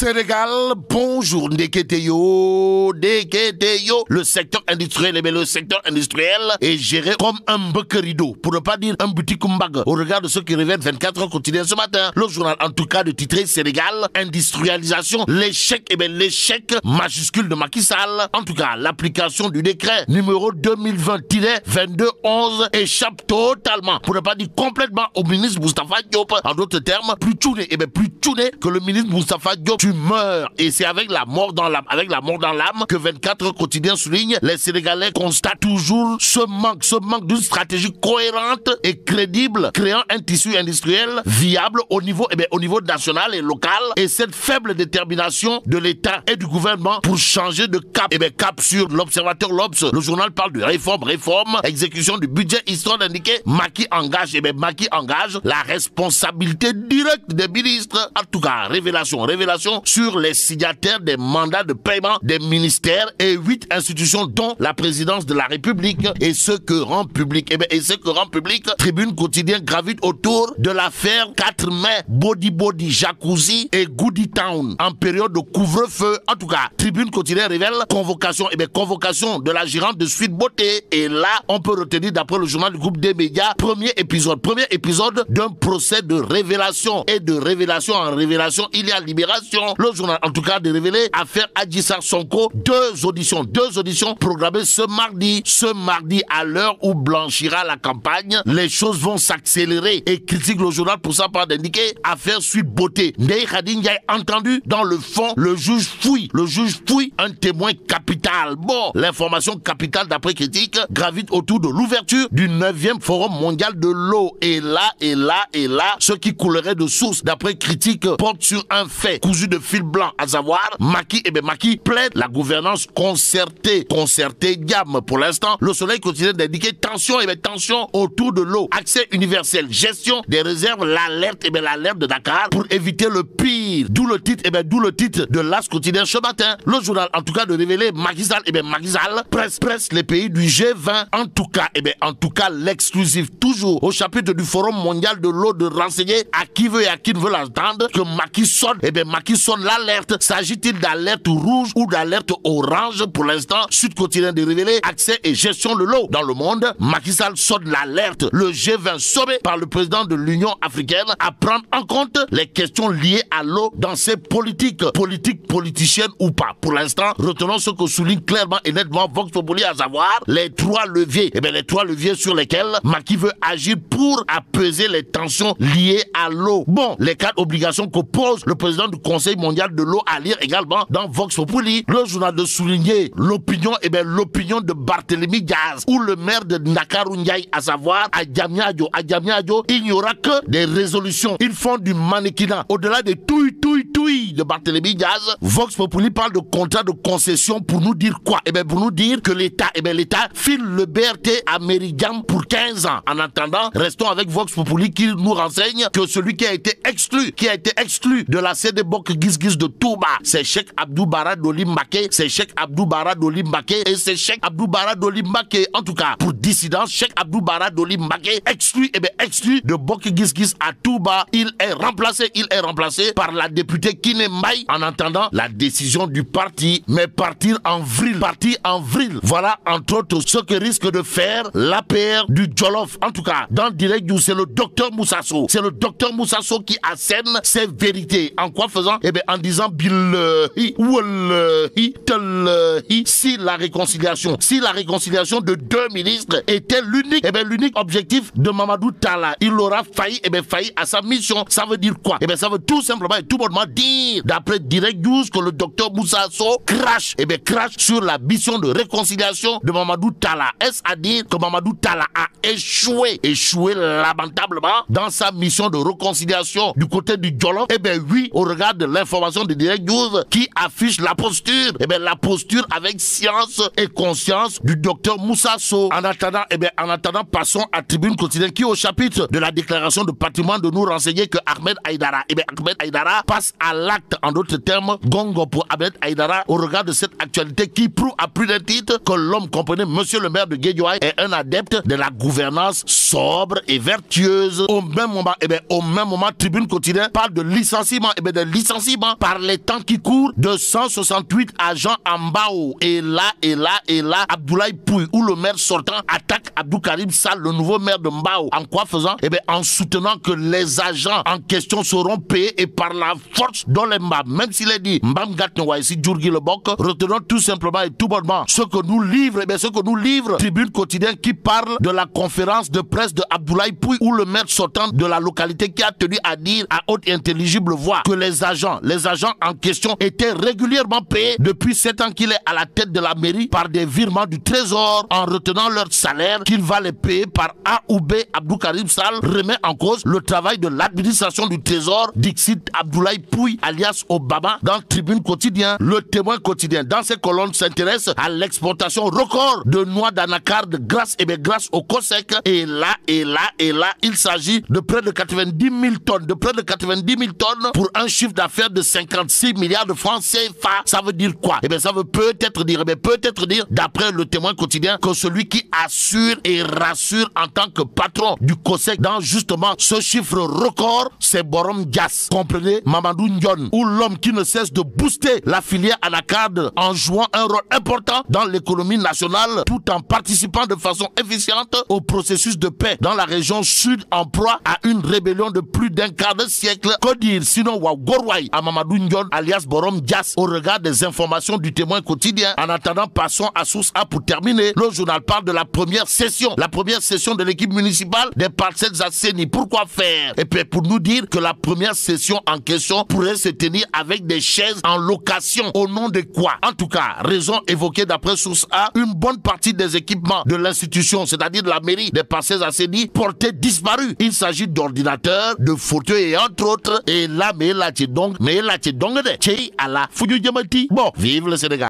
Sénégal, bonjour Ndeketeyo, Ndeketeyo. Le secteur industriel, eh bien, le secteur industriel est géré comme un rideau, pour ne pas dire un boutique mbag. Au regard de ce qui révèle 24 heures quotidiennes ce matin, le journal en tout cas de titré Sénégal, industrialisation, l'échec, et eh bien l'échec majuscule de Macky Sall. En tout cas, l'application du décret numéro 2020-2211 échappe totalement, pour ne pas dire complètement au ministre Moustapha Diop. En d'autres termes, plus tchouné, et eh bien plus tchouné que le ministre Moustapha Diop, tu. Et c'est avec la mort dans l'âme, avec la mort dans l'âme que 24 quotidiens souligne, les Sénégalais constatent toujours ce manque, ce manque d'une stratégie cohérente et crédible, créant un tissu industriel viable au niveau, eh bien, au niveau national et local, et cette faible détermination de l'État et du gouvernement pour changer de cap, eh bien, cap sur l'observateur Lobs. Le journal parle de réforme, réforme, exécution du budget, histoire d'indiquer Maki engage, eh bien, Maki engage la responsabilité directe des ministres. En tout cas, révélation, révélation sur les signataires des mandats de paiement des ministères et huit institutions dont la présidence de la République et ce que rend public, eh bien, et ce que rend public, tribune quotidienne gravite autour de l'affaire 4 mai, Body Body, Jacuzzi et Goody Town en période de couvre-feu. En tout cas, tribune quotidienne révèle convocation, et eh bien, convocation de la gérante de Suite Beauté. Et là, on peut retenir d'après le journal du groupe des médias, premier épisode, premier épisode d'un procès de révélation et de révélation en révélation, il y a libération. Le journal, en tout cas, de révéler affaire Adjissar Sonko, deux auditions, deux auditions programmées ce mardi. Ce mardi, à l'heure où blanchira la campagne, les choses vont s'accélérer et critique le journal pour ça par d'indiquer affaire suite beauté. Ndei Khadin entendu dans le fond, le juge fouille, le juge fouille un témoin capital. Bon, l'information capitale d'après critique gravite autour de l'ouverture du 9e forum mondial de l'eau. Et là, et là, et là, ce qui coulerait de source d'après critique porte sur un fait cousu de fil blanc, à savoir Maki, et eh bien Maki plaide la gouvernance concertée, concertée gamme. Pour l'instant, le soleil continue d'indiquer tension, et eh bien tension autour de l'eau, accès universel, gestion des réserves, l'alerte, et eh bien l'alerte de Dakar pour éviter le pire. D'où le titre, et bien d'où le titre de l'As quotidien ce matin. Le journal, en tout cas, de révéler Macky et bien Macky presse, presse les pays du G20. En tout cas, et bien en tout cas, l'exclusif, toujours au chapitre du Forum mondial de l'eau de renseigner à qui veut et à qui ne veut l'entendre que Macky sonne, et bien Macky sonne l'alerte. S'agit-il d'alerte rouge ou d'alerte orange? Pour l'instant? Sud quotidien de révéler accès et gestion de l'eau dans le monde. Macky sonne l'alerte. Le G20 sommé par le président de l'Union africaine à prendre en compte les questions liées à l'eau dans ses politiques, politiques politiciennes ou pas. Pour l'instant, retenons ce que souligne clairement et nettement Vox Populi, à savoir les trois leviers. Eh bien, les trois leviers sur lesquels Macky veut agir pour apaiser les tensions liées à l'eau. Bon, les quatre obligations que pose le président du Conseil mondial de l'eau à lire également dans Vox Populi. Le journal de souligner l'opinion, et eh l'opinion de Barthélemy Gaz ou le maire de Nakarunjai, à savoir à Djamiadio. À Djamiadio, il n'y aura que des résolutions. Ils font du mannequinat. Au-delà des touilles, touilles, de Barthélémy Gaz, Vox Populi parle de contrat de concession pour nous dire quoi? Eh bien, pour nous dire que l'État, eh bien, l'État file le BRT à Meridiam pour 15 ans. En attendant, restons avec Vox Populi qui nous renseigne que celui qui a été exclu, qui a été exclu de la CDBOK Gizgiz de Touba, c'est Cheikh Abdou Bara c'est Cheikh Abdou Bara et c'est Cheikh Abdou Bara. En tout cas, pour dissidence, Cheikh Abdou Bara exclu, eh bien, exclu de Bok Gizgiz à Touba. Il est remplacé, il est remplacé par la députée Kine Mbaye en attendant la décision du parti. Mais partir en vrille, partir en vrille. Voilà entre autres ce que risque de faire l'APR du Jolof. En tout cas, dans le direct c'est le docteur Moussasso. C'est le docteur Moussasso qui assène ses vérités. En quoi faisant? Eh bien, en disant si la réconciliation, si la réconciliation de deux ministres était l'unique, eh bien, l'unique objectif de Mamadou Tala, il aura failli, eh bien, failli à sa mission. Ça veut dire quoi? Eh bien, ça veut tout simplement et tout bonnement d'après Direct News, que le docteur Moussasso crache, eh bien, crache sur la mission de réconciliation de Mamadou Tala. Est-ce à dire que Mamadou Tala a échoué, échoué lamentablement dans sa mission de réconciliation du côté du Djolof Eh bien, oui, au regard de l'information de Direct News qui affiche la posture, eh bien, la posture avec science et conscience du docteur Moussasso. En attendant, eh bien, en attendant, passons à Tribune quotidienne qui, au chapitre de la déclaration de patrimoine, de nous renseigner que Ahmed Aïdara, eh bien, Ahmed Aïdara passe à l'acte, en d'autres termes, gongo pour Ahmed Aïdara au regard de cette actualité qui prouve à plus d'un titre que l'homme, comprenez, monsieur le maire de Guédiouaï, est un adepte de la gouvernance sobre et vertueuse. Au même moment, eh bien, au même moment, Tribune quotidienne parle de licenciement, eh bien, de licenciement par les temps qui courent de 168 agents en Bao. Et là, et là, et là, Abdoulaye Pouy, où le maire sortant attaque Abdou Karim Sall, le nouveau maire de Mbao. En quoi faisant? Eh bien, en soutenant que les agents en question seront payés et par la force dans les Mbam. Même s'il est dit Mbam Gatnwa ici, Djurgi le Bok, retenons tout simplement et tout bonnement ce que nous livre, eh bien, ce que nous livre Tribune quotidienne qui parle de la conférence de presse de Abdoulaye Pouy, où le maire sortant de la localité qui a tenu à dire à haute et intelligible voix que les agents, les agents en question étaient régulièrement payés depuis sept ans qu'il est à la tête de la mairie par des virements du trésor en retenant leur salaire qu'il va les payer par A ou B. Abdou Karim Sall remet en cause le travail de l'administration du trésor Dixit Abdoulaye Pouy alias Obama dans Tribune quotidien, le témoin quotidien. Dans ces colonnes s'intéresse à l'exportation record de noix d'anacarde grâce et bien grâce au COSEC. Et là, et là, et là, il s'agit de près de 90 000 tonnes, de près de 90 000 tonnes pour un chiffre d'affaires de 56 milliards de francs CFA. Ça veut dire quoi? Eh bien, ça veut peut-être dire, eh bien, peut-être dire, d'après le témoin quotidien, que celui qui assure et rassure en tant que patron du COSEC dans justement ce chiffre record, c'est Borom Gas. Comprenez? Mamadou Ou l'homme qui ne cesse de booster la filière anacarde en jouant un rôle important dans l'économie nationale tout en participant de façon efficiente au processus de paix dans la région sud en proie à une rébellion de plus d'un quart de siècle. Que dire sinon Gorwai à Mamadou Ndion alias Borom Gas au regard des informations du témoin quotidien. En attendant, passons à source A pour terminer. Le journal parle de la première session, la première session de l'équipe municipale des parcelles assainies. Pourquoi faire? Et puis pour nous dire que la première session en question pourrait se tenir avec des chaises en location. Au nom de quoi? En tout cas, raison évoquée d'après source A, une bonne partie des équipements de l'institution, c'est-à-dire de la mairie des parcelles assainies, portaient disparu. Il s'agit d'ordinateurs, de fauteuils et entre autres. Et là, mais là, donc, mais là, donc, à la Bon, vive le Sénégal.